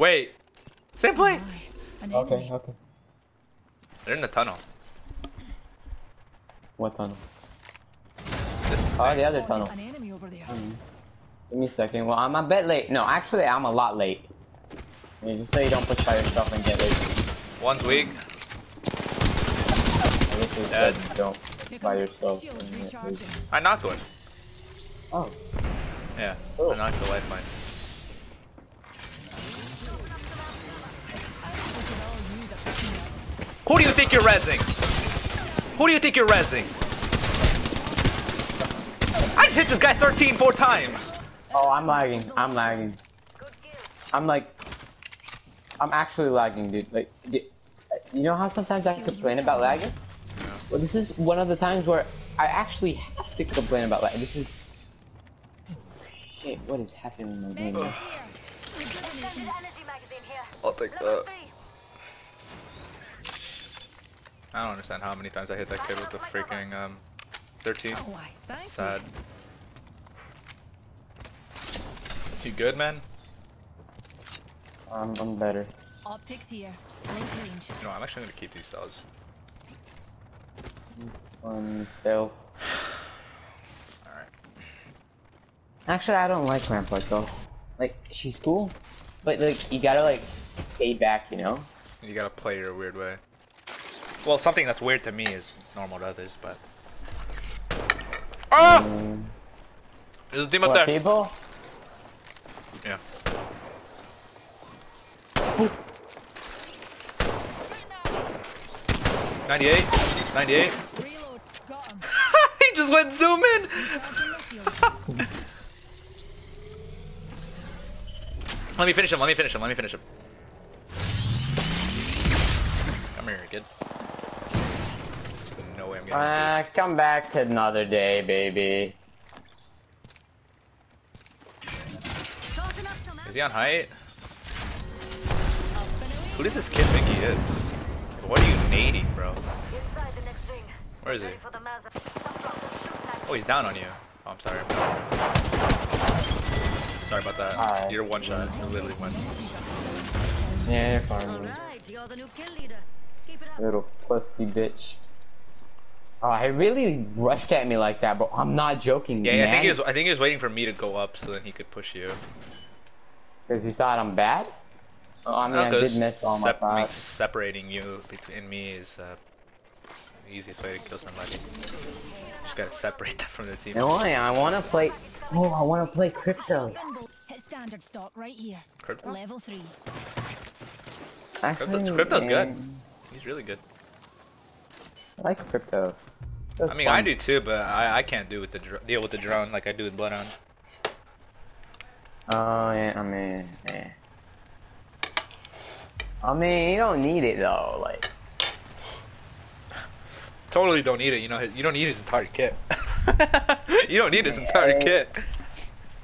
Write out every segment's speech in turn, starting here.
Wait. Same plane. An Okay, enemy. okay. They're in the tunnel. What tunnel? This Oh, the other tunnel. An enemy over there. Hmm. Give me a second. Well, I'm a bit late. No, actually, I'm a lot late. Yeah, just so you don't push by yourself and get late. One's weak. I wish you Dead. said don't push by yourself. Shields and get recharging. late. I knocked one. Oh, Yeah. Oh. I knocked the lifeline. We could all use a pick-me-up. Who do you think you're rezzing? Who do you think you're rezzing? I just hit this guy 13 four times. oh, I'm lagging. I'm lagging. I'm like, I'm actually lagging, dude. Like, d- you know how sometimes I complain about lagging? Well, this is one of the times where I actually have to complain about lag. This is. Shit, what is happening in my game? man? Extended energy magazine here. I'll take that. three. I don't understand how many times I hit that kid with the freaking um 13. Why, thank Sad. you. You good, man? I'm, I'm better. Optics here. Length range. No, I'm actually gonna keep these cells. Um, still. Alright. Actually, I don't like Rampart though. Like, she's cool, but like, you gotta like pay back, you know? You gotta play your weird way. Well, something that's weird to me is normal to others, but. Oh! Um, There's a team up what, there. people? Yeah. Ninety-eight. Ninety-eight. Reload. Got he just went zoom in. Recharging my shields. Let me finish him. Let me finish him. Let me finish him. Come here, kid. No way I'm getting. Uh, come back to another day, baby. Tossing up some Is he on height? Up and away. Who does this kid think he is? What are you nading, bro? inside the next ring. Where is he? Ready for the Mazda. Some problems shoot at Oh, he's down on you. Oh, I'm sorry. Sorry about that. Alright. You're one shot. You literally went. Yeah, you're fine. Alright, you're the new kill leader. Keep it up. Little pussy bitch. Oh, he really rushed at me like that, bro. I'm not joking. Yeah, yeah, I think he was. I think he was waiting for me to go up so then he could push you. Because he thought I'm bad? Oh, I mean, No, I 'cause did miss all my sep- I mean, shots. separating you between me is uh, the easiest way to kill somebody. Just gotta separate them from the team. No, I, I want to play. Oh, I want to play crypto. Hit standard stock right here. Crypto? Level 3. Actually, Crypto's, crypto's good. He's really good. I like crypto. That's I mean, I do too, but I, I can't do with the dr- deal with the drone like I do with Bloodhound. Oh yeah, I mean, yeah. I mean, you don't need it though. Like, Totally don't need it. You know, you don't need his entire kit. you don't need his entire Yeah. kit.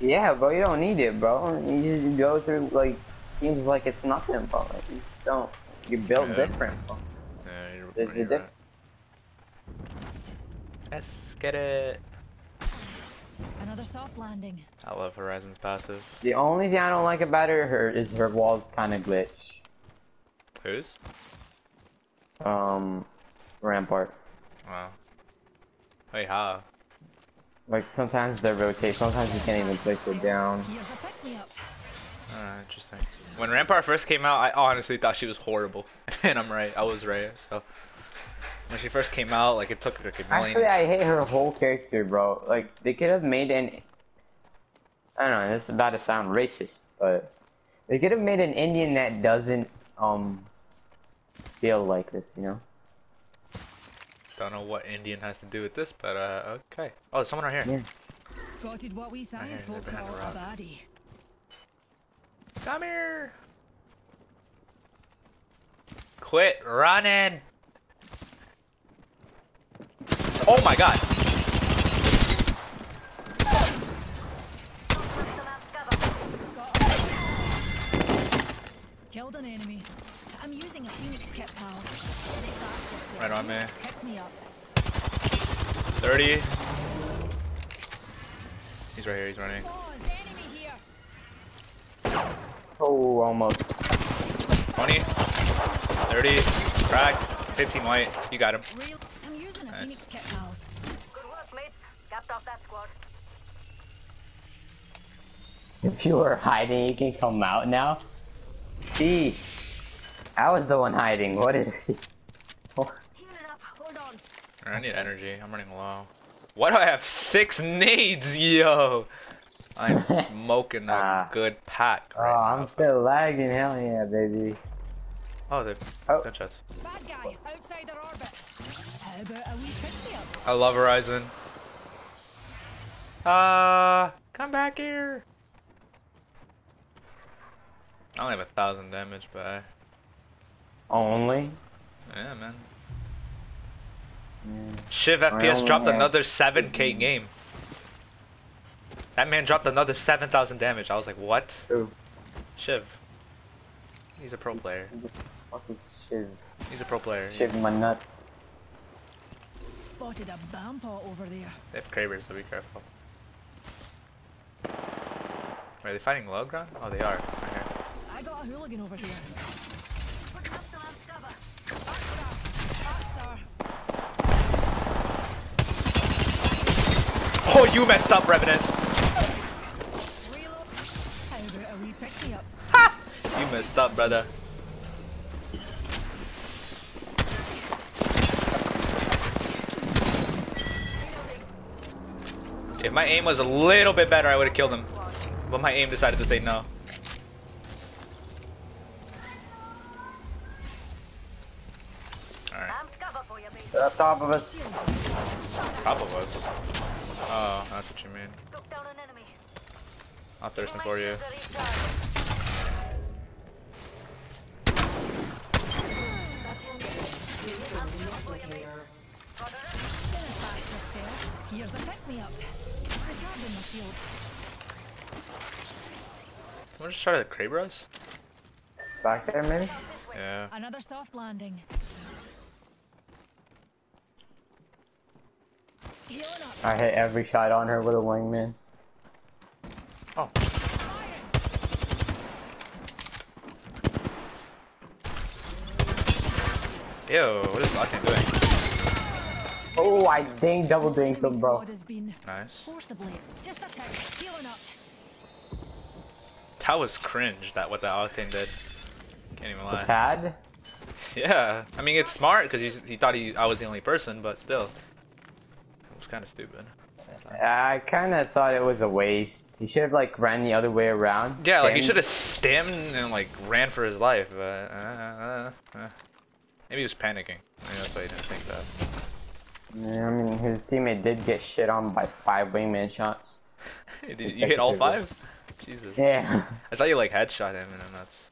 yeah, bro, you don't need it, bro. You just go through like seems like it's nothing, bro. Like, you just don't. You're built Yeah. different, bro. Yeah, you're, There's a you're right. Difference. Let's get it. Another soft landing. I love Horizon's passive. The only thing I don't like about her, her is her walls kind of glitch. Whose? Um, Rampart. Wow. Wait, how? Like sometimes they rotate, sometimes you can't even place it down. Here's a pick-me-up. Uh, interesting. When Rampart first came out, I honestly thought she was horrible, and I'm right. I was right. So when she first came out, like it took like a million. Actually, I hate her whole character, bro. Like they could have made an. I don't know. This is about to sound racist, but they could have made an Indian that doesn't um feel like this, you know? Don't know what Indian has to do with this, but uh, okay. Oh, there's someone right here. Yeah. Spotted what we science here, they're call a rock. baddie. Come here. Quit running. Oh my god. Some amped cover. Got him. Killed an enemy. I'm using a Phoenix kit, pals. Right on me. Me up. 30. He's right here, he's running. Oh, there's enemy here. Oh, almost. 20, 30, crack, 15 white. You got him. Real. I'm using a Nice. Phoenix kit, pals. Good work, mates. Capped off that squad. If you were hiding, you can come out now. Sheesh. I was the one hiding. What is she? Oh, Hold on. I need energy. I'm running low. Why do I have six nades, yo? I'm smoking a Ah. good pack oh, right I'm still lagging. Hell yeah, baby. Oh, they're Oh. gunshots. Bad guy, outside their orbit. How about a wee pick me up? I love Horizon. Uh, come back here. I only have a thousand damage, but I, Only. yeah, man. Mm. Shiv I FPS dropped have- another 7k game. That man dropped another 7,000 damage. I was like, what? Ooh. Shiv. He's a pro player. What is Shiv? He's a pro player. Shiv my nuts. Spotted a Bampot over there. They have Krabers, so be careful. Are they fighting low ground? Oh, they are. Okay. I got a hooligan over here. Putting up some amped cover. Star. Oh, you messed up, Revenant. Reload. How about a wee pick me up? You messed up, brother. If my aim was a little bit better, I would have killed him. But my aim decided to say no. Alright, Amped cover for you, mates. They're up top of us. Top of us. Oh, that's what you mean. Took down an enemy. I'm thirsting My for you. shields are recharged. That's your name. Amped cover for you, mates. Got a rest. Faster sale. Here's a pick me up. Recharging my shields. Wanna just try the Krabros? Back there, maybe? Yeah. Another soft landing. I hit every shot on her with a wingman. Oh. Ew, what is Lockton doing? Oh, I ding double dinked Enemy him, bro. squad has been Nice. forcibly. Just a tick. Healing up. That was cringe, that what that Octane did. Can't even The lie. pad? Yeah, I mean it's smart because he, he thought he I was the only person, but still, it was kind of stupid. I kind of thought it was a waste. He should have like ran the other way around. Yeah, like he should have stemmed and like ran for his life, but uh, uh, uh. maybe he was panicking. Maybe that's why he didn't think that. Yeah, I mean, his teammate did get shit on by five wingman shots. Did you, you hit all five? Jesus. Yeah. I thought you like headshot him and then that's.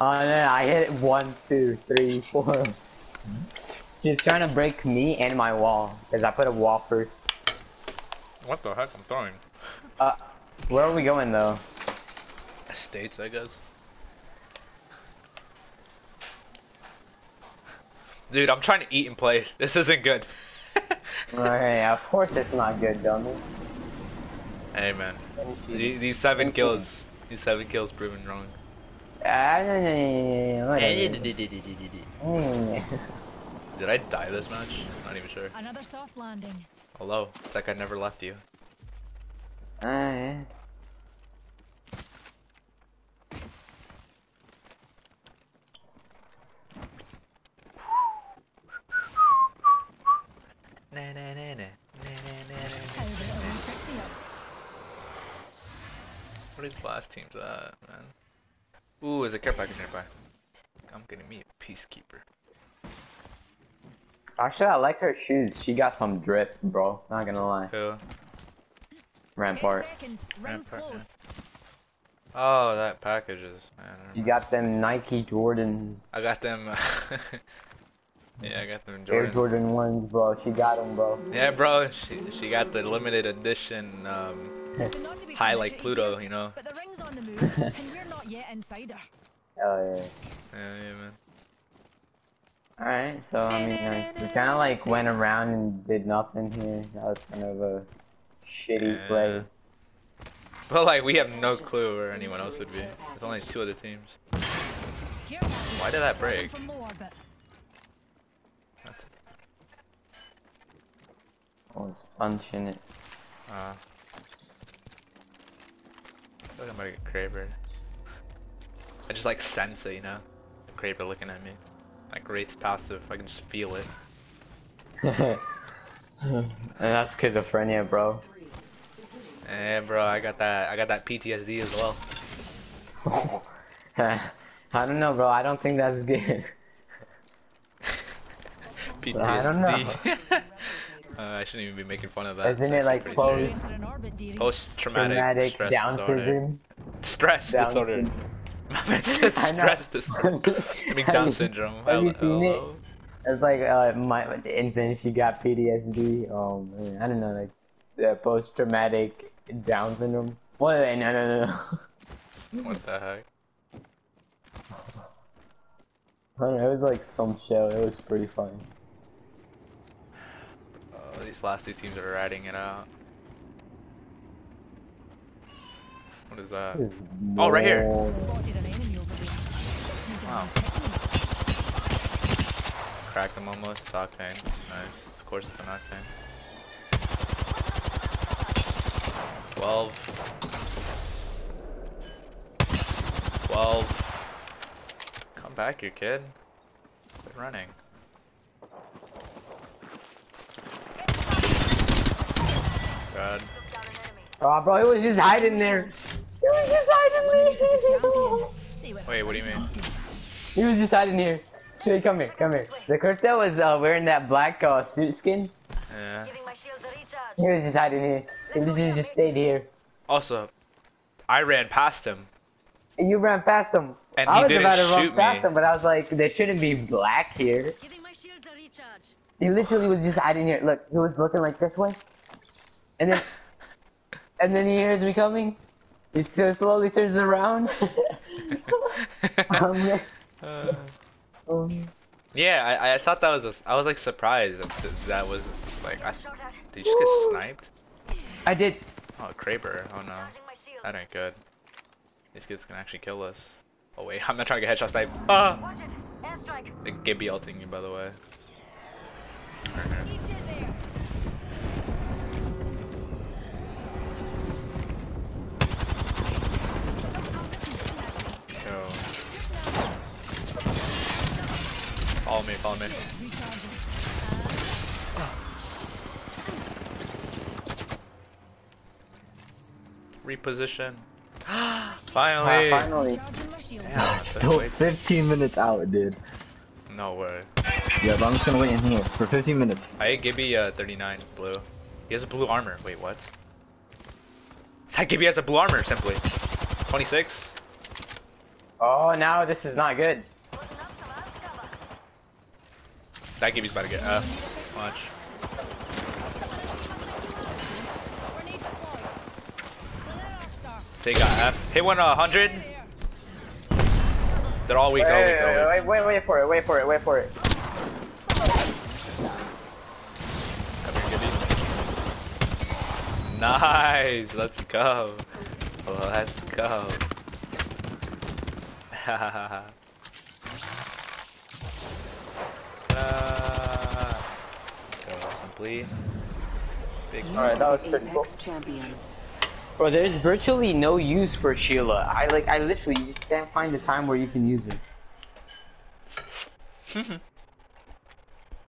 Oh no, I hit one, two, three, four. She's trying to break me and my wall because I put a wall first. What the heck? I'm throwing. Uh, where are we going though? States, I guess. Dude, I'm trying to eat and play. This isn't good. Alright, of course it's not good, dummy. hey man, Let me see. The- these seven kills, these seven kills proven wrong. Ah. Did Mm. I die this match? Not even sure. Another soft landing. Hello, it's like I never left you. Alright. Na, na, na, na, na, na, na, na. How about a wee pick me up? What are these last teams at, man? Ooh, there's a care package nearby. I'm getting me a peacekeeper. Actually, I like her shoes. She got some drip, bro. Not gonna lie. Who? Rampart. Ten seconds. Rings Rampart, yeah. Oh, that packages, man. You got them Nike Jordans. I got them. yeah, I got them Air Jordan. Jordan ones, bro. She got them, bro. Yeah, bro. She she got the limited edition. Um, So not to be High like Pluto, you know. But the ring's on the move, and we're not yet inside her. Hell yeah. yeah, yeah, man. Alright, so I mean, like, we kind of like went around and did nothing here. That was kind of a shitty Yeah. play. But like we have no clue where anyone else would be. There's only two other teams. Why did that break? for more, but That's I was punching it. uh I feel like I'm gonna get Kraber. I just like sense it, you know? Kraber looking at me. Like Wraith's passive, I can just feel it. and that's schizophrenia, bro. Eh bro, I got that I got that PTSD as well. I don't know, bro. I don't think that's good. PTSD. I don't know. Uh, I shouldn't even be making fun of that. Isn't it like post- serious. into an orbit, dearie. Post-traumatic Traumatic stress Down disorder. syndrome. Stress Down disorder. syndrome. My man I stress disorder. I mean Down syndrome. Have you seen it? It's like uh, my the infant. She got PTSD. Um, I don't know, like the post-traumatic Down syndrome. No, no, no, no. What the heck? I don't know. It was like some show. It was pretty funny. These last two teams are riding it out. What is that? This is Oh, right here. no- Spotted an enemy over there. Need a Wow. technique. Cracked them almost. Octane. Nice. Of course it's an Octane. 12. 12. Come back, you kid. Quit running. God. Oh, bro, it was just hiding there. It was just hiding They were Wait, what do you mean? He was just hiding here. Shay, come here, come here. The cartel was uh, wearing that black uh, suit skin. Yeah. Giving my shield a recharge. He was just hiding here. He literally just stayed here. Also, I ran past him. And you ran past him. And I he was didn't about to run past me. him, but I was like, there shouldn't be black here. Giving my shield a recharge. He literally was just hiding here. Look, he was looking like this way. And then, and then he hears me coming. He t- slowly turns around. I'm Uh, um, yeah, I, I thought that was a s I was like surprised that th- that was like I, did you just get sniped? I did. Oh, Kraber. Oh no, Charging my shield. that ain't good. These kids can actually kill us. Oh wait, I'm not trying to get headshot snipe. Ah! Watch it. Airstrike. The Gibby ulting you by the way. Follow me, follow me. Recharging. Reposition. Ah, Finally! finally. Recharging. Damn, it Still 15 minutes out, dude. No way. Yeah, but I'm just gonna wait in here for 15 minutes. I hit Gibby uh, 39 blue. He has a blue armor. Wait, what? That Gibby has a blue armor, simply. 26? Oh, now this is not good. Putting up some arms cover. That Gibby's about to get uh, watch. They got F. Hit one uh, 100. They're all weak, Wait, all wait, weak, all wait, weak. wait, wait for it, wait for it, wait for it. Come here, Gibby. Nice, let's go. Let's go. Ah. Go. Big Alright, that was pretty cool. Apex champions. Bro, there's virtually no use for Sheila. I like, I literally just can't find the time where you can use it.